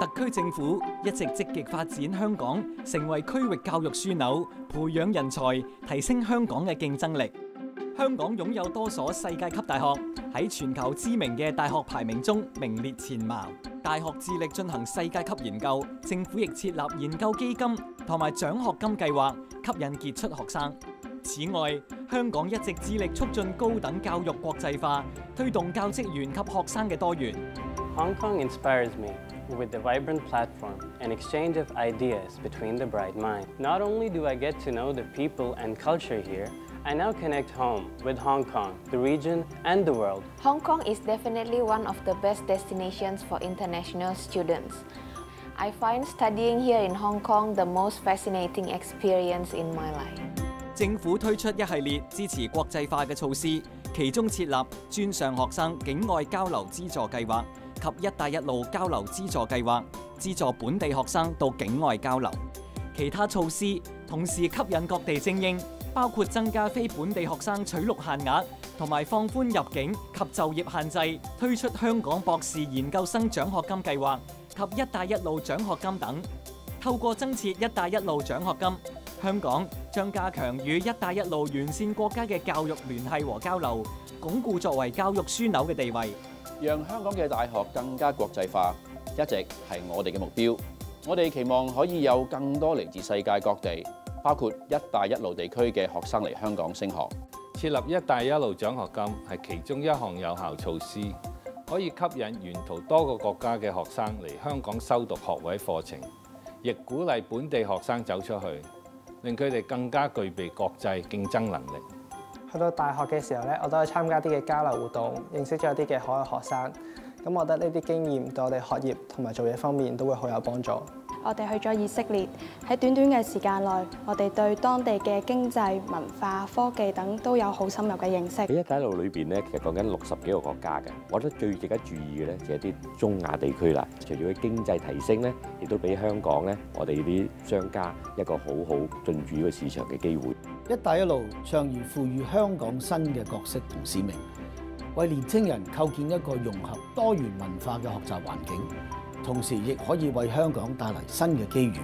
特區政府一直積極發展香港，成為區域教育枢纽，培養人才，提升香港嘅競爭力。香港擁有多所世界級大學，喺全球知名嘅大學排名中名列前茅。大學致力進行世界級研究，政府亦設立研究基金同埋獎學金計劃，吸引傑出學生。此外，香港一直致力促進高等教育國際化，推動教職員及學生嘅多元。Hong Kong inspires me with the vibrant platform and exchange of ideas between the bright mind. Not only do I get to know the people and culture here, I now connect home with Hong Kong, the region, and the world. Hong Kong is definitely one of the best destinations for international students. I find studying here in Hong Kong the most fascinating experience in my life. 政府推出一系列支持国际化嘅措施，其中设立专上学生境外交流资助计划 及「一帶一路」交流資助計劃，資助本地學生到境外交流。其他措施同時吸引各地精英，包括增加非本地學生取錄限額，同埋放寬入境及就業限制，推出香港博士研究生獎學金計劃及「一帶一路」獎學金等。透過增設「一帶一路」獎學金，香港將加強與「一帶一路」完善國家嘅教育聯繫和交流，鞏固作為教育枢纽嘅地位。讓香港嘅大學更加國際化，一直係我哋嘅目標。我哋期望可以有更多嚟自世界各地，包括「一帶一路」地區嘅學生嚟香港升學。設立「一帶一路」獎學金係其中一項有效措施，可以吸引沿途多個國家嘅學生嚟香港修讀學位課程，亦鼓勵本地學生走出去，令佢哋更加具備國際競爭能力。去到大學嘅時候咧，我都去參加啲嘅交流活動，認識咗啲嘅海外學生。咁我覺得呢啲經驗對我哋學業同埋做嘢方面都會好有幫助。我哋去咗以色列，喺短短嘅時間內，我哋對當地嘅經濟、文化、科技等都有好深入嘅認識。喺一帶一路裏邊咧，其實講緊六十幾個國家嘅，我覺得最值得注意嘅咧就係啲中亞地區啦。除咗佢經濟提升咧，亦都俾香港咧，我哋啲商家一個好好進駐呢個市場嘅機會。一帶一路倡議賦予香港新嘅角色同使命，為年青人構建一個融合多元文化嘅學習環境，同时亦可以为香港带嚟新嘅机遇。